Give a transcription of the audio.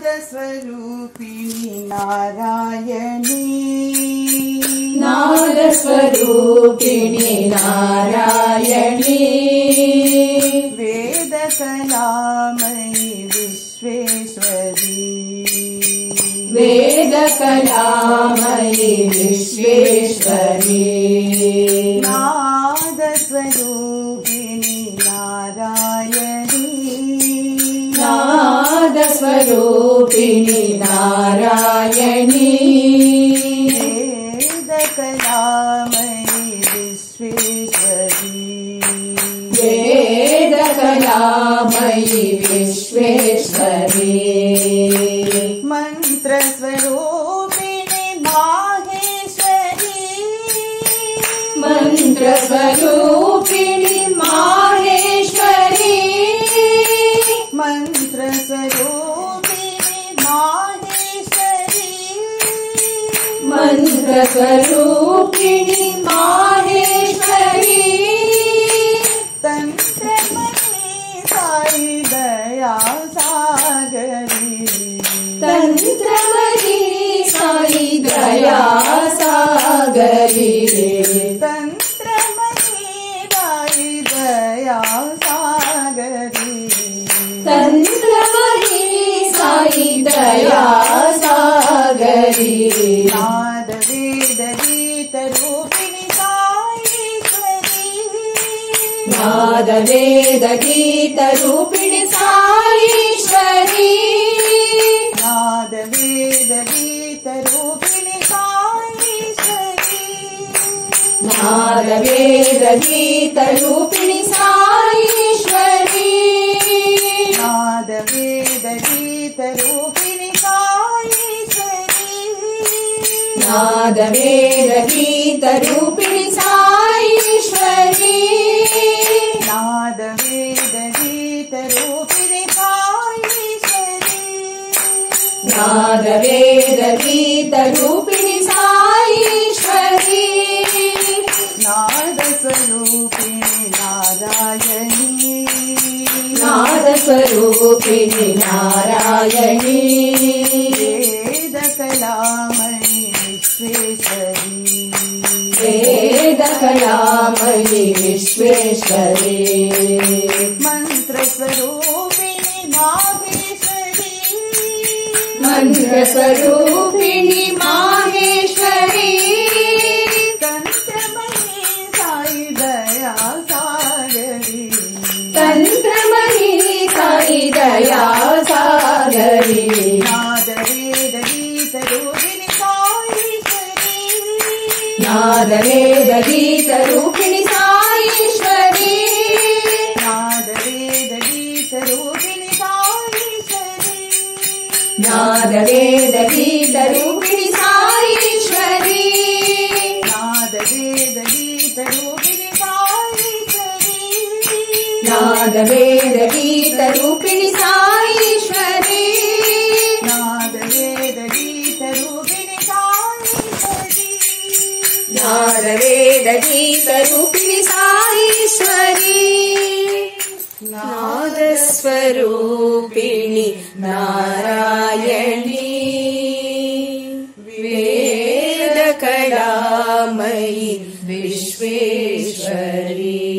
नादस्वरूपिणि नारायणी। नादस्वरूपिणि नारायणी। वेदकलामयि विश्वेश्वरी। वेदकलामयि विश्वेश्वरी। नादस्वरूपिणि नारायणी नादस्वरूपिणि नारायणी। वेदकलामयि विश्वेश्वरी वेदकलामयि विश्वेश्वरी। मन्त्रस्वरूपिणि माहेश्वरी। मन्त्रस्वरूपिणि मन्त्रस्वरूपिणि माहेश्वरी। तन्त्रमयि साई दया सागरी। तन्त्रमयि साई दया सागरी। तन्त्रमयि साई दया सागरी। तन्त्रमयि साई दया सागरी नादवेदगीतरूपिणि साईश्वरी नादवेदगीतरूपिणि साईश्वरी नादवेदगीतरूपिणि साईश्वरी नादवेदगीतरूपिणि नादवेदगीतरूपिणि साईश्वरी नादवेदगीतरूपिणि साईश्वरी नादवेदगीतरूपिणि साईश्वरी नादस्वरूपिणि नारायणी। नादस्वरूपिणि नारायणी। वेदकलामयि वेदकलामयि विश्वेश्वरी। मन्त्रस्वरूपिणि माहेश्वरी। मन्त्रस्वरूपिणि माहेश्वरी। तन्त्रमयि साई दया सागरी। तन्त्रमयि साई दया नादरे दगीतरूपिणि साईश्वरी। नादरे दहीतरुपिणीता साईश्वरी। नादरे दरुपिणी साईश्वरी। नादरे दलीतरुपिणी साईश्वरी। नादवे दलीतरुपिणी साई वेद गीतरूपिणि सारीश्वरी नागस्वरूपिणि नारायणी। वेदकलामयि विश्वेश्वरी।